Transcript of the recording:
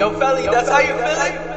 Yo, Felly, that's how you feeling?